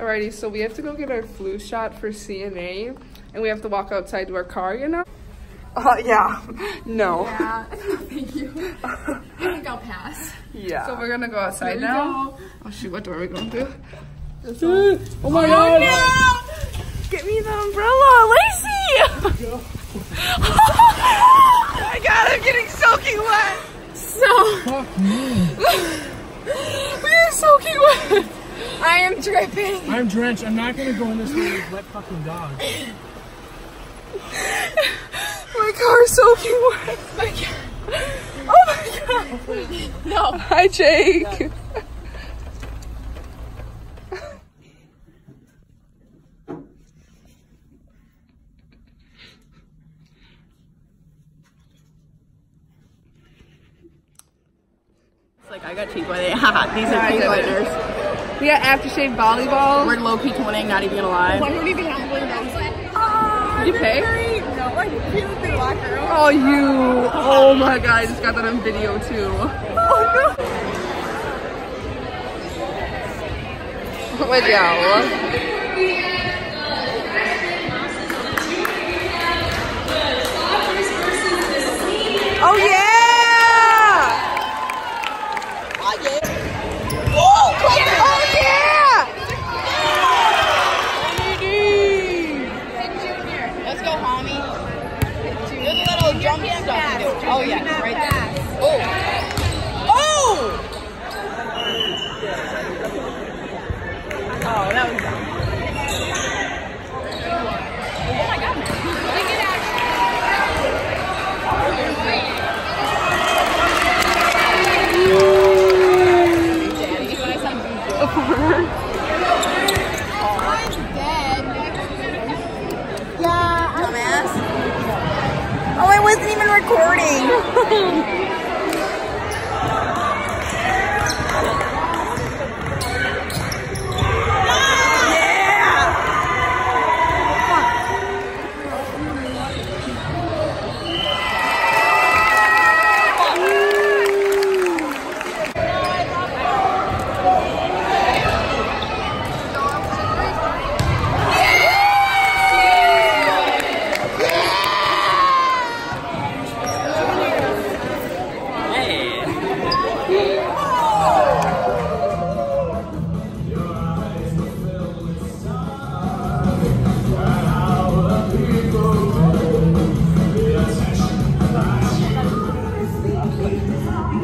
Alrighty, so we have to go get our flu shot for CNA, and we have to walk outside to our car, you know? Uh, yeah. No. Yeah, thank you. I think I'll pass. Yeah. So we're gonna go outside now. go. Oh shoot, what door are we going through? Oh my god! Get me the umbrella, Lacey! oh my god, I'm getting soaking wet! So, we are soaking wet! I am dripping. I'm drenched. I'm not gonna go in this room with wet fucking dog. My car's soaking wet! My god. Oh my god! No. Hi, Jake! It's like I got cheap by Haha, these are cheap lighters. We got aftershave volleyball. We're low key twinning, not even gonna lie. One would even have one of you pay? No, I cute the locker room. Oh, you. Oh my god, I just got that on video too. Oh no. Legal. Oh yeah!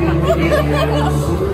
分かんないよ!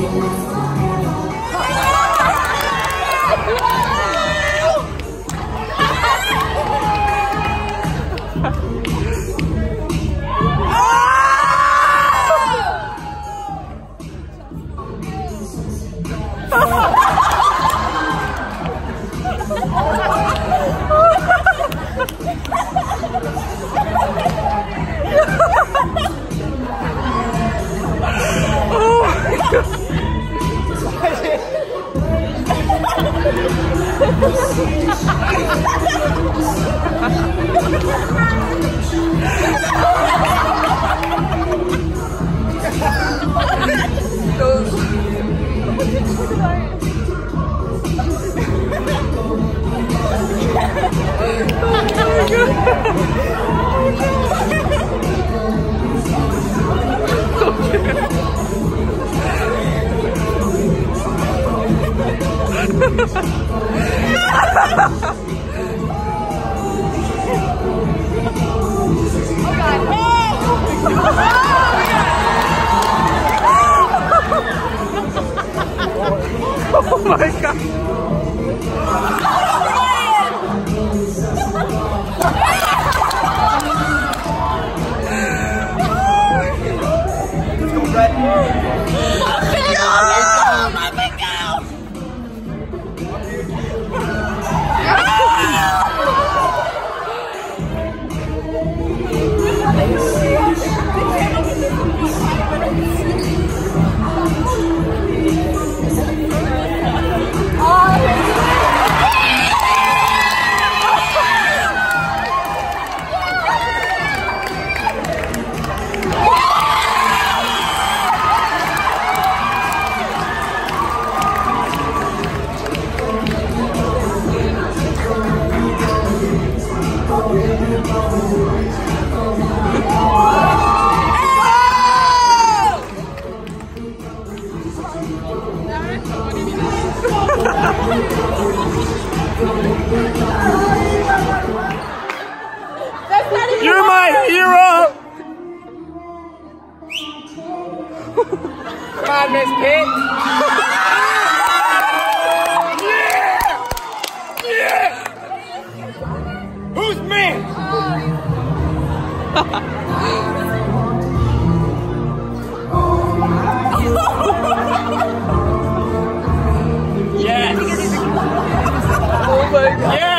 Last forever. Ha ha ha! Oh my god. You're my hero! Come on, Miss Pitt. God. Yes!